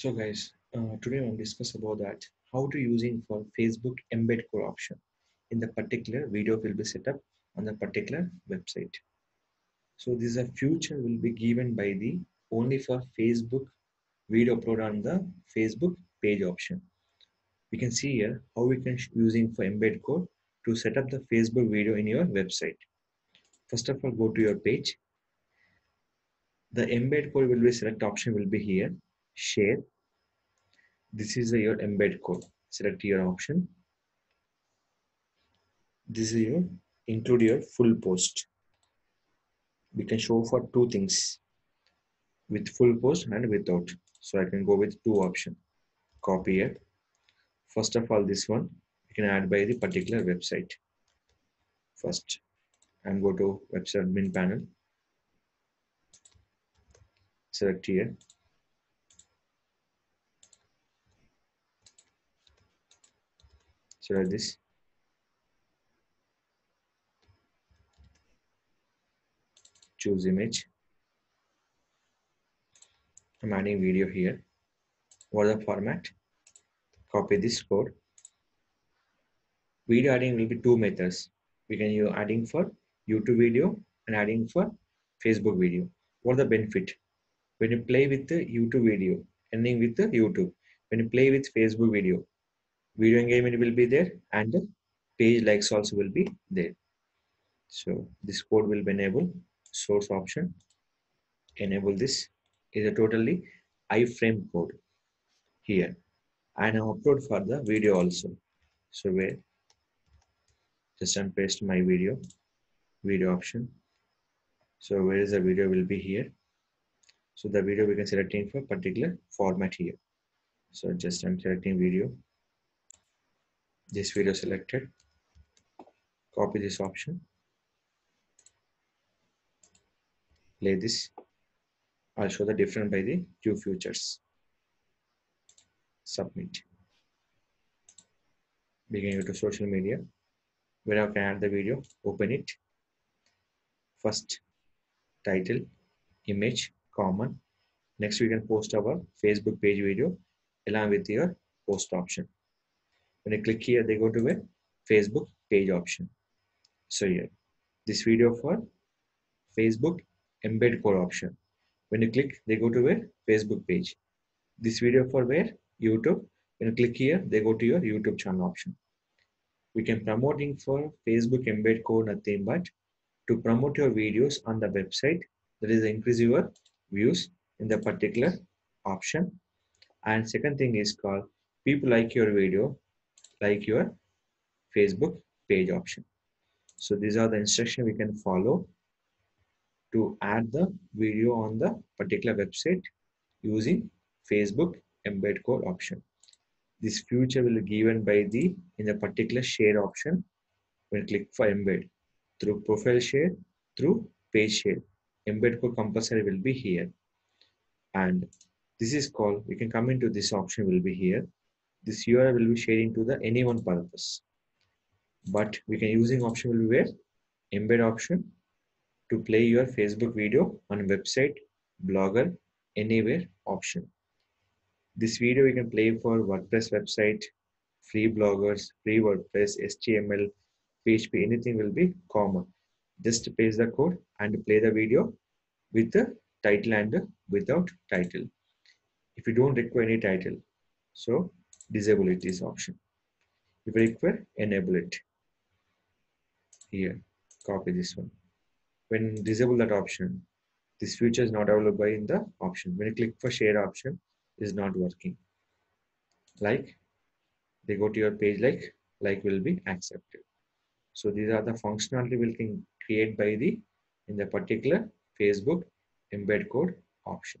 So guys, uh, today I'll discuss about that how to using for Facebook embed code option in the particular video will be set up on the particular website. So this is a future will be given by the only for Facebook video upload on the Facebook page option. We can see here how we can using for embed code to set up the Facebook video in your website. First of all, go to your page. The embed code will be select option will be here share. This is your embed code. Select your option. This is your include your full post. We can show for two things with full post and without. So i can go with two option. Copy it. First of all this one you can add by the particular website. First and go to website admin panel. Select here select this choose image. I'm adding video here. What the format? Copy this code. Video adding will be two methods. We can use adding for YouTube video and adding for Facebook video. What the benefit? When you play with the YouTube video ending with the YouTube. When you play with Facebook video video engagement will be there and the page likes also will be there. So this code will be enable source option enable this. Is a totally iframe code here. And I upload for the video also. So where? Just and paste my video video option. So where is the video will be here? So the video we can selecting for particular format here. So just I'm selecting video this video selected. Copy this option. Play this. I'll show the different by the two futures. Submit. Begin to social media. Where I can add the video open it. First title image common. Next we can post our Facebook page video along with your post option when I click here they go to a Facebook page option. So here this video for Facebook embed code option. When you click they go to a Facebook page. This video for where? YouTube. When you click here they go to your YouTube channel option. We can promoting for Facebook embed code nothing but. To promote your videos on the website that is increase your views in the particular option. And second thing is called people like your video like your Facebook page option. So these are the instruction we can follow to add the video on the particular website using Facebook embed code option. This future will be given by the in the particular share option when click for embed through profile share through page share embed code compulsory will be here and this is called we can come into this option will be here this URL will be sharing to the any one purpose. But we can using option will be where embed option to play your Facebook video on website, blogger, anywhere option. This video we can play for WordPress website, free bloggers, free WordPress, HTML, PHP, anything will be common. Just paste the code and play the video with the title and without title. If you don't require any title, so disable it this option. If you require enable it. Here copy this one. When disable that option this feature is not available in the option. When you click for share option is not working. Like they go to your page like like will be accepted. So these are the functionality we can create by the in the particular facebook embed code option